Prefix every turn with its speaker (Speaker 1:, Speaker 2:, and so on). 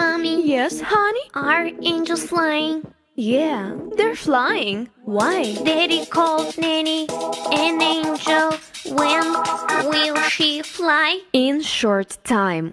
Speaker 1: Mommy,
Speaker 2: Yes, honey?
Speaker 1: are angels flying?
Speaker 2: Yeah, they're flying. Why?
Speaker 1: Daddy called Nanny an angel. When will she fly?
Speaker 2: In short time.